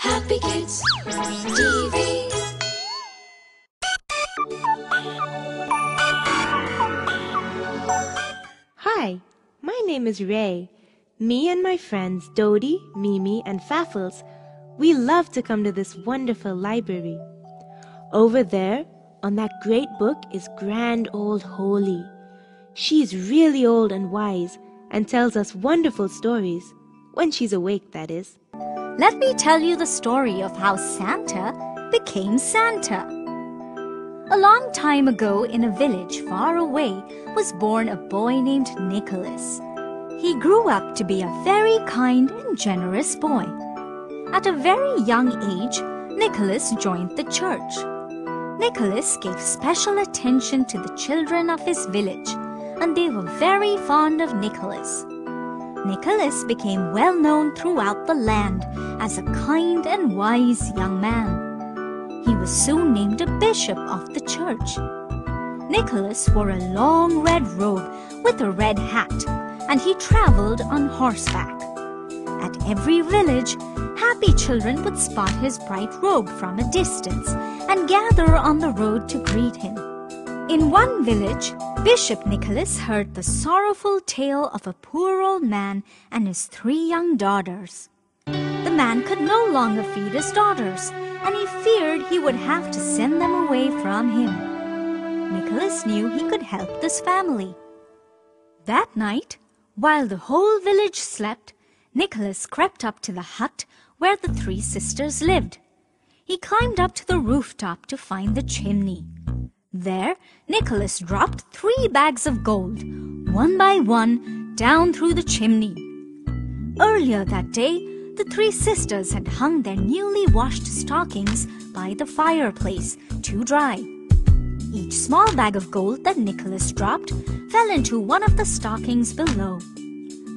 Happy Kids TV. Hi, my name is Ray. Me and my friends Dodie, Mimi, and Faffles, we love to come to this wonderful library. Over there, on that great book, is Grand Old Holy. She's really old and wise and tells us wonderful stories. When she's awake, that is. Let me tell you the story of how Santa became Santa. A long time ago, in a village far away, was born a boy named Nicholas. He grew up to be a very kind and generous boy. At a very young age, Nicholas joined the church. Nicholas gave special attention to the children of his village, and they were very fond of Nicholas. Nicholas became well known throughout the land as a kind and wise young man. He was soon named a bishop of the church. Nicholas wore a long red robe with a red hat, and he traveled on horseback. At every village, happy children would spot his bright robe from a distance and gather on the road to greet him. In one village, Bishop Nicholas heard the sorrowful tale of a poor old man and his three young daughters. The man could no longer feed his daughters, and he feared he would have to send them away from him. Nicholas knew he could help this family. That night, while the whole village slept, Nicholas crept up to the hut where the three sisters lived. He climbed up to the rooftop to find the chimney. There, Nicholas dropped three bags of gold, one by one, down through the chimney. Earlier that day, the three sisters had hung their newly washed stockings by the fireplace to dry. Each small bag of gold that Nicholas dropped fell into one of the stockings below.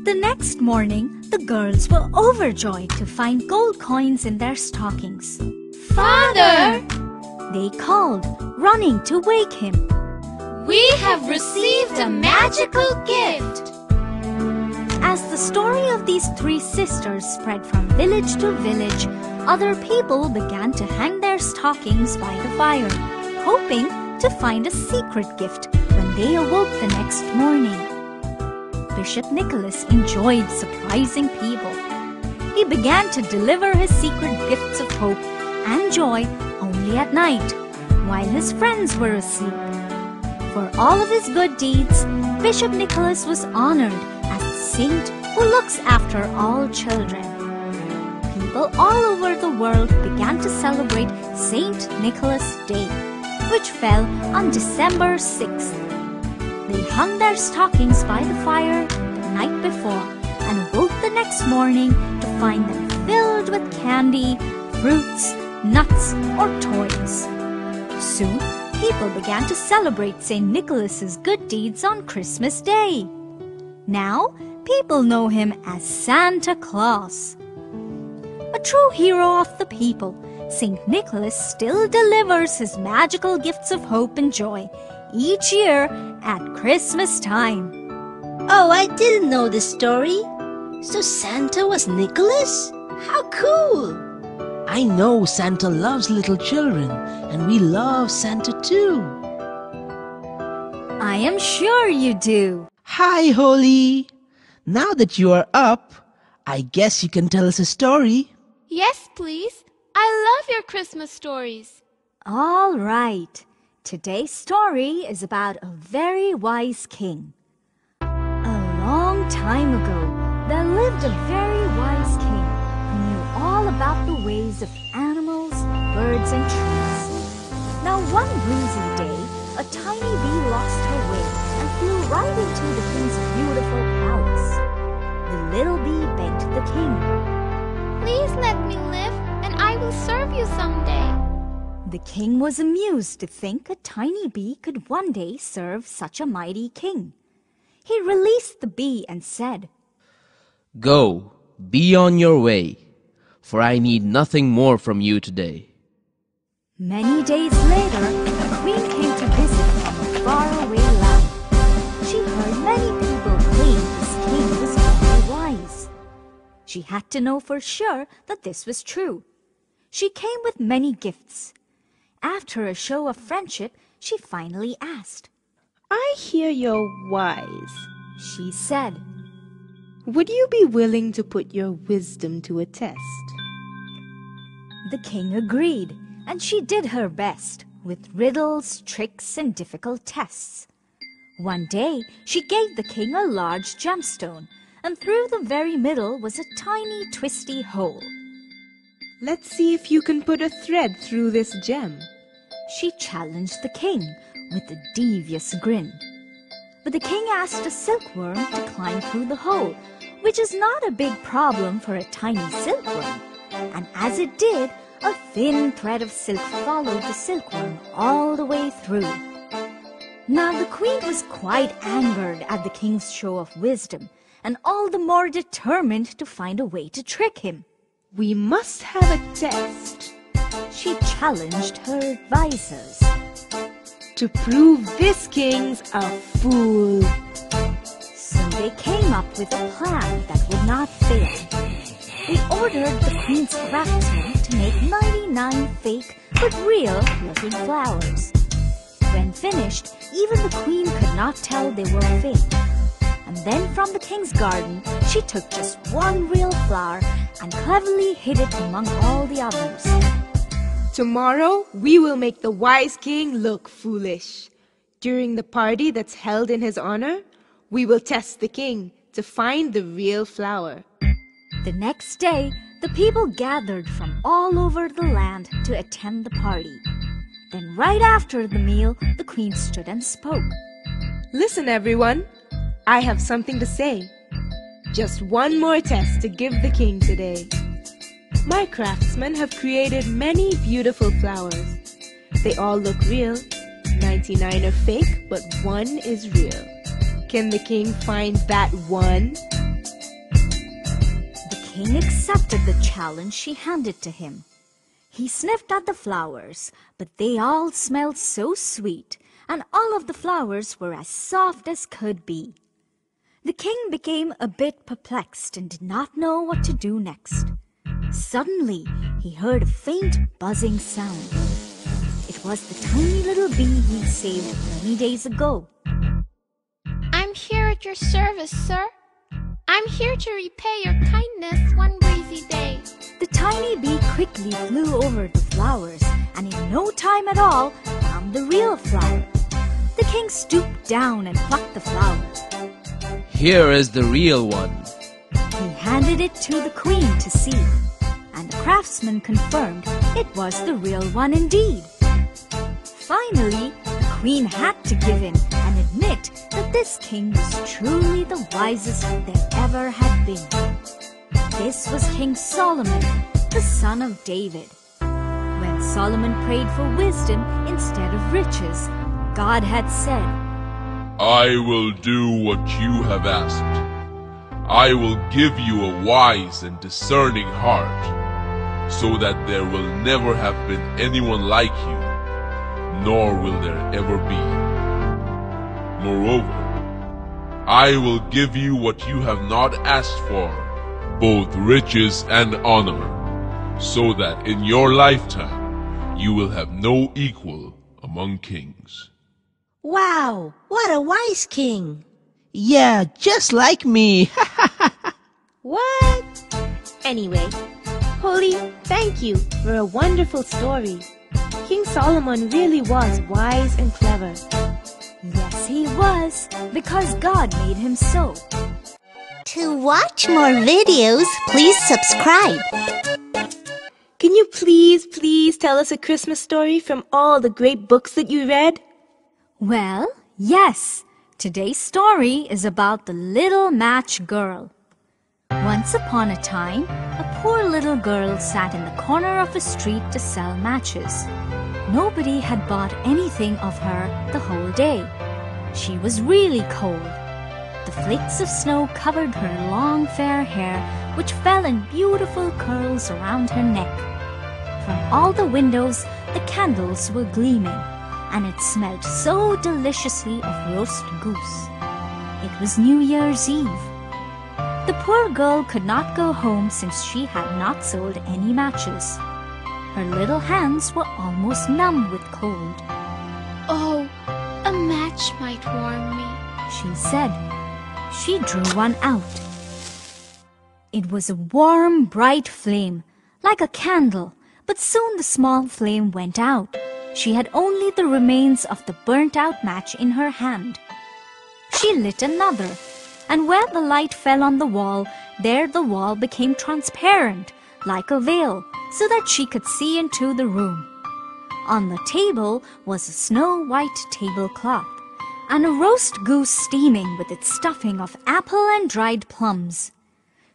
The next morning, the girls were overjoyed to find gold coins in their stockings. Father, They called, running to wake him. we have received a magical gift. As the story of these three sisters spread from village to village, other people began to hang their stockings by the fire, hoping to find a secret gift when they awoke the next morning. Bishop Nicholas enjoyed surprising people. He began to deliver his secret gifts of hope and joy only at night, while his friends were asleep. For all of his good deeds, Bishop Nicholas was honored as saint who looks after all children. People all over the world began to celebrate Saint Nicholas Day, which fell on December 6th. They hung their stockings by the fire the night before and awoke the next morning to find them filled with candy, fruits, nuts, or toys. Soon, people began to celebrate St. Nicholas's good deeds on Christmas Day. Now, people know him as Santa Claus. A true hero of the people, St. Nicholas still delivers his magical gifts of hope and joy each year at Christmas time. Oh, I didn't know this story. So Santa was Nicholas? How cool! I know Santa loves little children, and we love Santa too. I am sure you do. Hi, Holy. Now that you are up, I guess you can tell us a story. Yes, please. I love your Christmas stories. All right. Today's story is about a very wise king. A long time ago, there lived a very wise king who knew all about the ways of animals, birds, and trees. Now, one breezy day, a tiny bee lost her way and flew right into the king's beautiful palace. The little bee begged the king. Please let me live, and I will serve you someday. The king was amused to think a tiny bee could one day serve such a mighty king. He released the bee and said, Go, be on your way, for I need nothing more from you today. Many days later, the queen came to visit from a faraway land. She heard many people claim this king was very wise. She had to know for sure that this was true. She came with many gifts. After a show of friendship, she finally asked. I hear you're wise. She said, Would you be willing to put your wisdom to a test? The king agreed, and she did her best with riddles, tricks, and difficult tests. One day, she gave the king a large gemstone, and through the very middle was a tiny twisty hole. Let's see if you can put a thread through this gem. She challenged the king with a devious grin. But the king asked a silkworm to climb through the hole, which is not a big problem for a tiny silkworm. And as it did, a thin thread of silk followed the silkworm all the way through. Now the queen was quite angered at the king's show of wisdom, and all the more determined to find a way to trick him. We must have a test She challenged her advisors. to prove this king's a fool. They came up with a plan that would not fail. They ordered the queen's craftsmen to make 99 fake but real looking flowers. When finished, even the queen could not tell they were fake. And then from the king's garden, she took just one real flower and cleverly hid it among all the others. Tomorrow, we will make the wise king look foolish. During the party that's held in his honor, we will test the king to find the real flower. The next day, the people gathered from all over the land to attend the party. Then, right after the meal, the queen stood and spoke. Listen, everyone. I have something to say. Just one more test to give the king today. My craftsmen have created many beautiful flowers. They all look real. 99 are fake, but one is real. Can the king find that one? The king accepted the challenge she handed to him. He sniffed at the flowers, but they all smelled so sweet, and all of the flowers were as soft as could be. The king became a bit perplexed and did not know what to do next. Suddenly, he heard a faint buzzing sound. It was the tiny little bee he saved many days ago. I'm here at your service, sir. I'm here to repay your kindness one breezy day. The tiny bee quickly flew over the flowers and in no time at all found the real flower. The king stooped down and plucked the flower. Here is the real one. He handed it to the queen to see, and the craftsman confirmed it was the real one indeed. Finally, the queen had to give in and admit that this king was truly the wisest there ever had been. This was King Solomon, the son of David. When Solomon prayed for wisdom instead of riches, God had said, I will do what you have asked. I will give you a wise and discerning heart, so that there will never have been anyone like you, nor will there ever be. Moreover, I will give you what you have not asked for, both riches and honor, so that in your lifetime you will have no equal among kings. Wow, what a wise king! Yeah, just like me. What? Anyway, Holy, thank you for a wonderful story. King Solomon really was wise and clever. Yes, he was, because God made him so. To watch more videos, please subscribe. Can you please, please tell us a Christmas story from all the great books that you read? Well, yes. Today's story is about the little match girl. Once upon a time, a poor little girl sat in the corner of a street to sell matches. Nobody had bought anything of her the whole day. She was really cold. The flakes of snow covered her long fair hair, which fell in beautiful curls around her neck. From all the windows, the candles were gleaming, and it smelled so deliciously of roast goose. It was New Year's Eve. The poor girl could not go home since she had not sold any matches. Her little hands were almost numb with cold. Oh, a match might warm me. She said. She drew one out. It was a warm, bright flame, like a candle, but soon the small flame went out. She had only the remains of the burnt out match in her hand. She lit another, and where the light fell on the wall, there the wall became transparent, like a veil, so that she could see into the room. On the table was a snow white tablecloth, and a roast goose steaming with its stuffing of apple and dried plums.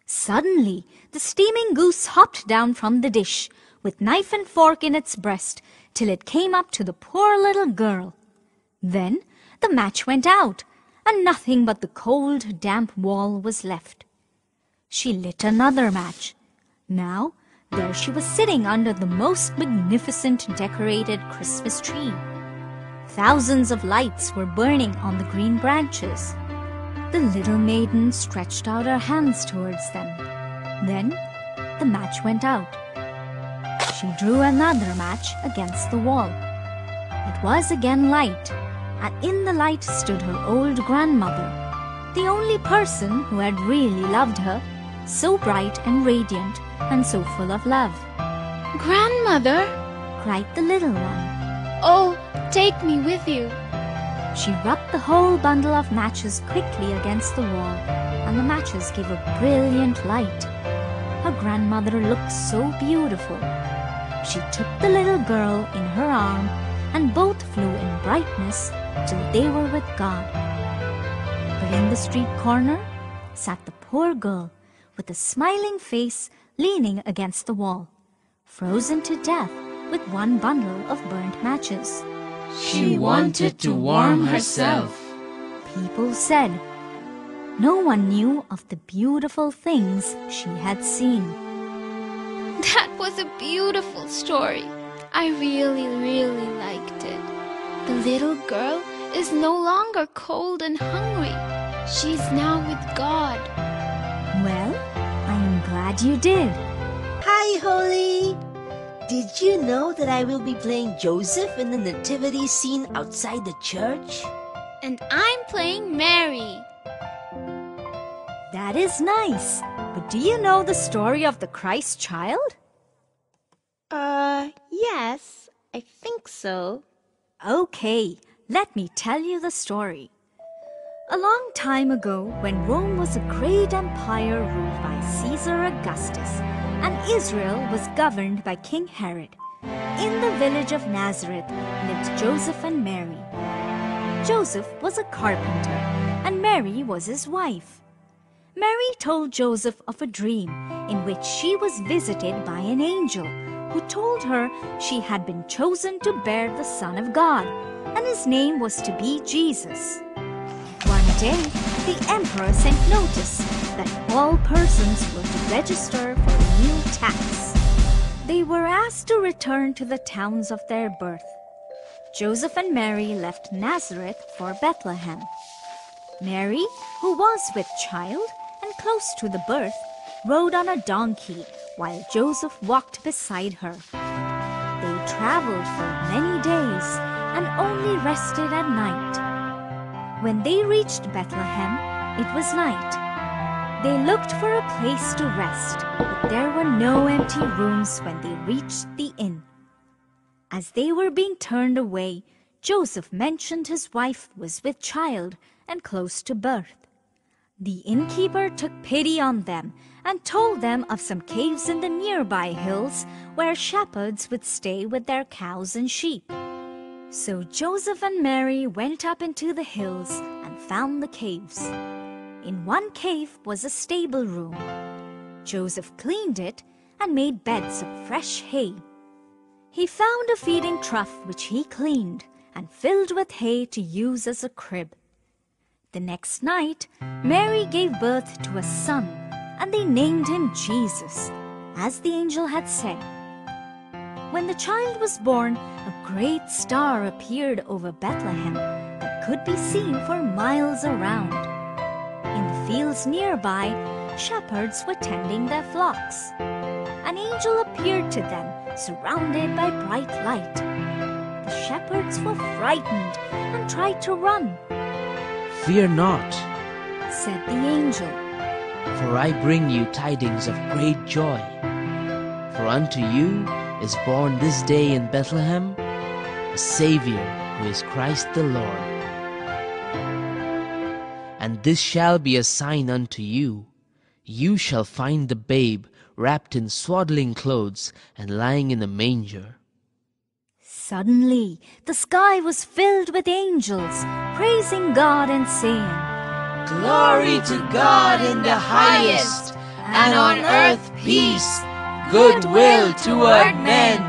Suddenly, the steaming goose hopped down from the dish, with knife and fork in its breast, till it came up to the poor little girl. Then the match went out, and nothing but the cold, damp wall was left. She lit another match. Now, there she was sitting under the most magnificent decorated Christmas tree. Thousands of lights were burning on the green branches. The little maiden stretched out her hands towards them. Then the match went out. She drew another match against the wall. It was again light, and in the light stood her old grandmother, the only person who had really loved her, so bright and radiant and so full of love. Grandmother? cried the little one. Oh, take me with you. She rubbed the whole bundle of matches quickly against the wall, and the matches gave a brilliant light. Her grandmother looked so beautiful. She took the little girl in her arm, and both flew in brightness till they were with God. But in the street corner sat the poor girl with a smiling face leaning against the wall, frozen to death with one bundle of burnt matches. She wanted to warm herself. People said. No one knew of the beautiful things she had seen. That was a beautiful story. I really, really liked it. The little girl is no longer cold and hungry. She's now with God. Well, I am glad you did. Hi, Holy. Did you know that I will be playing Joseph in the nativity scene outside the church? And I'm playing Mary. That is nice. But do you know the story of the Christ child? Uh, yes, I think so. Okay, let me tell you the story. A long time ago, when Rome was a great empire ruled by Caesar Augustus, and Israel was governed by King Herod, in the village of Nazareth lived Joseph and Mary. Joseph was a carpenter, and Mary was his wife. Mary told Joseph of a dream in which she was visited by an angel who told her she had been chosen to bear the Son of God, and his name was to be Jesus. Day, the emperor sent notice that all persons were to register for a new tax. They were asked to return to the towns of their birth. Joseph and Mary left Nazareth for Bethlehem. Mary, who was with child and close to the birth, rode on a donkey while Joseph walked beside her. They traveled for many days and only rested at night. When they reached Bethlehem, it was night. They looked for a place to rest, but there were no empty rooms when they reached the inn. As they were being turned away, Joseph mentioned his wife was with child and close to birth. The innkeeper took pity on them and told them of some caves in the nearby hills where shepherds would stay with their cows and sheep. So Joseph and Mary went up into the hills and found the caves. In one cave was a stable room. Joseph cleaned it and made beds of fresh hay. He found a feeding trough which he cleaned and filled with hay to use as a crib. The next night, Mary gave birth to a son, and they named him Jesus, as the angel had said. When the child was born, a great star appeared over Bethlehem that could be seen for miles around. In the fields nearby, shepherds were tending their flocks. An an angel appeared to them, surrounded by bright light. The shepherds were frightened and tried to run, Fear not, said the angel. for I bring you tidings of great joy. For unto you is born this day in Bethlehem a Savior who is Christ the Lord. And this shall be a sign unto you. You shall find the babe wrapped in swaddling clothes and lying in a manger. Suddenly, the sky was filled with angels, praising God and saying, Glory to God in the highest, and on earth peace, goodwill toward men.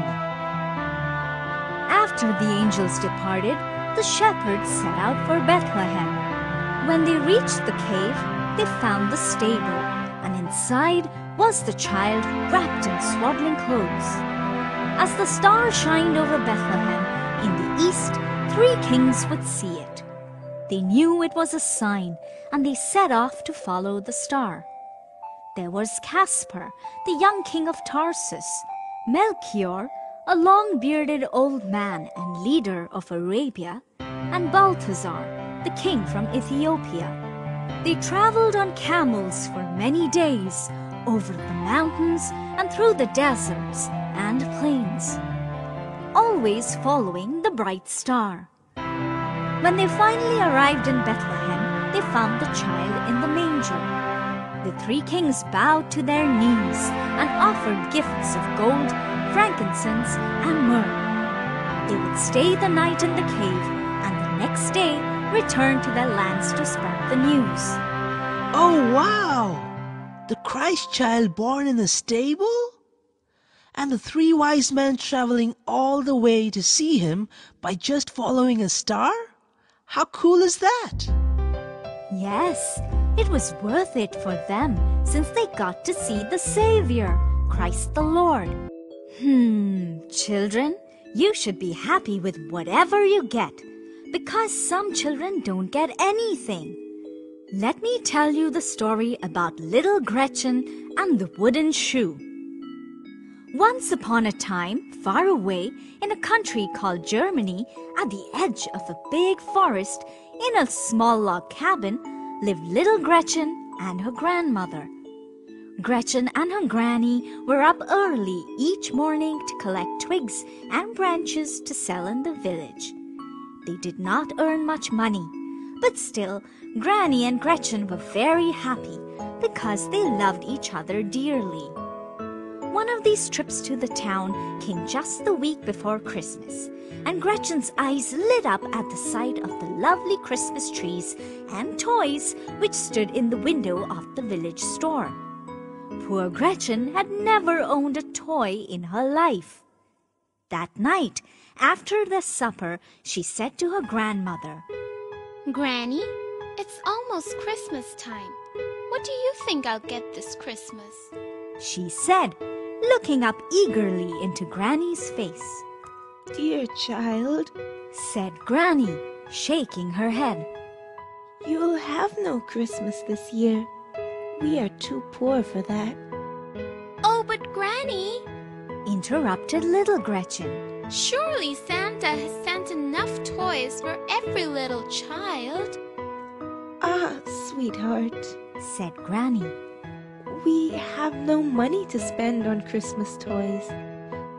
After the angels departed, the shepherds set out for Bethlehem. When they reached the cave, they found the stable, and inside was the child wrapped in swaddling clothes. As the star shined over Bethlehem in the east, three kings would see it. They knew it was a sign, and they set off to follow the star. There was Caspar, the young king of Tarsus, Melchior, a long bearded old man and leader of Arabia, and Balthazar, the king from Ethiopia. They traveled on camels for many days over the mountains and through the deserts and plains, always following the bright star. When they finally arrived in Bethlehem, they found the child in the manger. The three kings bowed to their knees and offered gifts of gold, frankincense, and myrrh. They would stay the night in the cave and the next day return to their lands to spread the news. Oh, wow! The Christ child born in a stable? And the three wise men traveling all the way to see him by just following a star? How cool is that? Yes, it was worth it for them since they got to see the Savior, Christ the Lord. Hmm, children, you should be happy with whatever you get because some children don't get anything. Let me tell you the story about little Gretchen and the wooden shoe. Once upon a time, far away in a country called Germany, at the edge of a big forest, in a small log cabin, lived little Gretchen and her grandmother. Gretchen and her granny were up early each morning to collect twigs and branches to sell in the village. They did not earn much money, but still, Granny and Gretchen were very happy because they loved each other dearly. One of these trips to the town came just the week before Christmas, and Gretchen's eyes lit up at the sight of the lovely Christmas trees and toys which stood in the window of the village store. Poor Gretchen had never owned a toy in her life. That night, after the supper, she said to her grandmother, Granny, it's almost Christmas time. What do you think I'll get this Christmas? she said, looking up eagerly into Granny's face. Dear child, Said Granny, shaking her head. you'll have no Christmas this year. We are too poor for that. Oh, but Granny, Interrupted little Gretchen. surely Santa has sent enough toys for every little child. Ah, sweetheart, Said Granny. We have no money to spend on Christmas toys.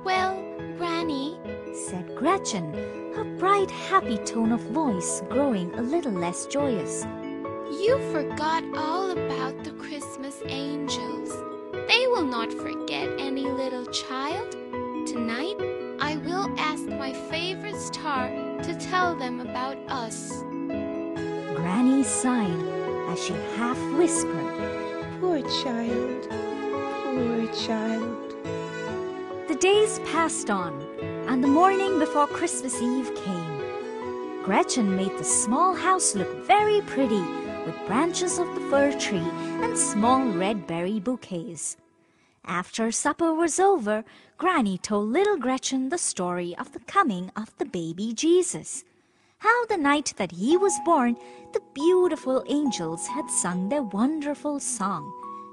Well, Granny, Said Gretchen, her bright, happy tone of voice growing a little less joyous. you forgot all about the Christmas angels. They will not forget any little child. Tonight, I will ask my favorite star to tell them about us. Granny sighed as she half whispered. Poor child, poor child. The days passed on, and the morning before Christmas Eve came. Gretchen made the small house look very pretty with branches of the fir tree and small red berry bouquets. After supper was over, Granny told little Gretchen the story of the coming of the baby Jesus. How the night that he was born, the beautiful angels had sung their wonderful song,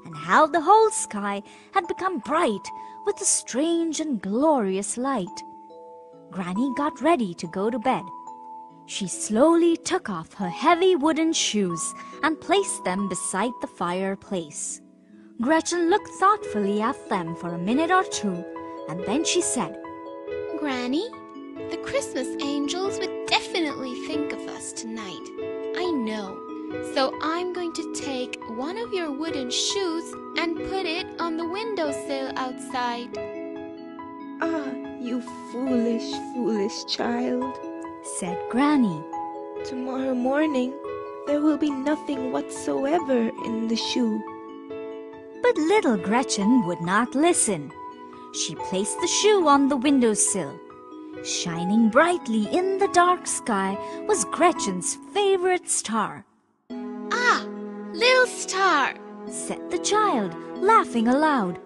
and how the whole sky had become bright with a strange and glorious light. Granny got ready to go to bed. She slowly took off her heavy wooden shoes and placed them beside the fireplace. Gretchen looked thoughtfully at them for a minute or two, and then she said, Granny, the Christmas angels would definitely think of us tonight. I know. So I'm going to take one of your wooden shoes and put it on the windowsill outside. Ah, you foolish, foolish child, said Granny. Tomorrow morning there will be nothing whatsoever in the shoe. But little Gretchen would not listen. She placed the shoe on the windowsill. Shining brightly in the dark sky was Gretchen's favorite star. Ah, little star, said the child, laughing aloud.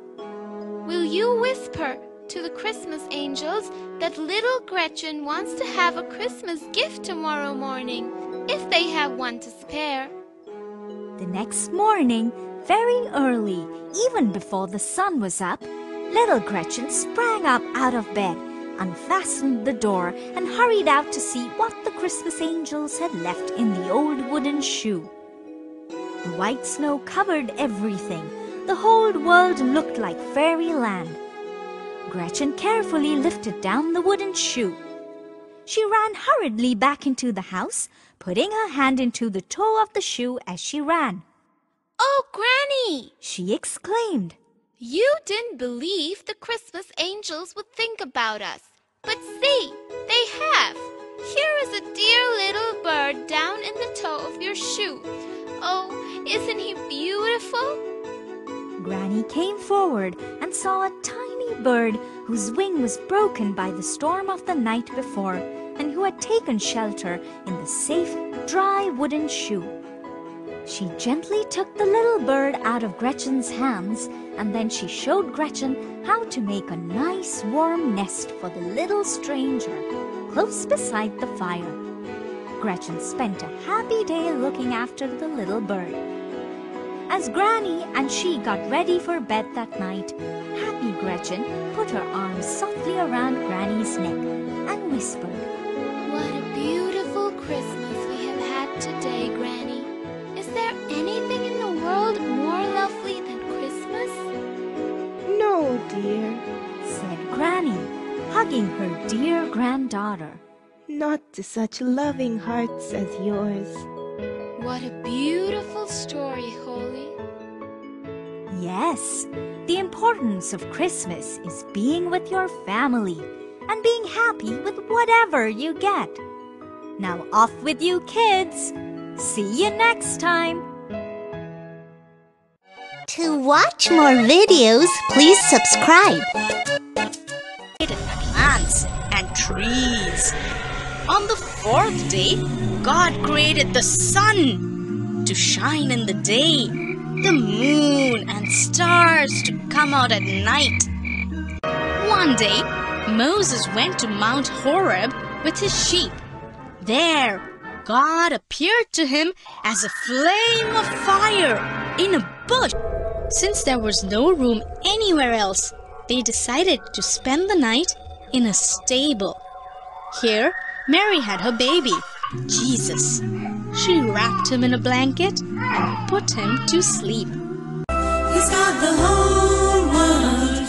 Will you whisper to the Christmas angels that little Gretchen wants to have a Christmas gift tomorrow morning, if they have one to spare? The next morning, very early, even before the sun was up, little Gretchen sprang up out of bed, unfastened the door, and hurried out to see what the Christmas angels had left in the old wooden shoe. The white snow covered everything. The whole world looked like fairyland. Gretchen carefully lifted down the wooden shoe. She ran hurriedly back into the house, putting her hand into the toe of the shoe as she ran. Oh, Granny! she exclaimed. You didn't believe the Christmas angels would think about us. But see, they have. Here is a dear little bird down in the toe of your shoe. Oh, isn't he beautiful? Granny came forward and saw a tiny bird whose wing was broken by the storm of the night before and who had taken shelter in the safe, dry wooden shoe. She gently took the little bird out of Gretchen's hands and then she showed Gretchen how to make a nice warm nest for the little stranger close beside the fire. Gretchen spent a happy day looking after the little bird. As Granny and she got ready for bed that night, happy Gretchen put her arms softly around Granny's neck and whispered, What a beautiful Christmas we have had today, Granny. Is there anything in the world more lovely than Christmas? No, dear, said Granny, hugging her dear granddaughter. Not to such loving hearts as yours. What a beautiful story, Holy. Yes, the importance of Christmas is being with your family and being happy with whatever you get. Now off with you kids. See you next time. To watch more videos, please subscribe. Plants and trees. On the fourth day, God created the sun to shine in the day, the moon and stars to come out at night. One day, Moses went to Mount Horeb with his sheep. There, God appeared to him as a flame of fire in a bush. Since there was no room anywhere else, they decided to spend the night in a stable. Here, Mary had her baby, Jesus. She wrapped him in a blanket and put him to sleep. He's got the whole world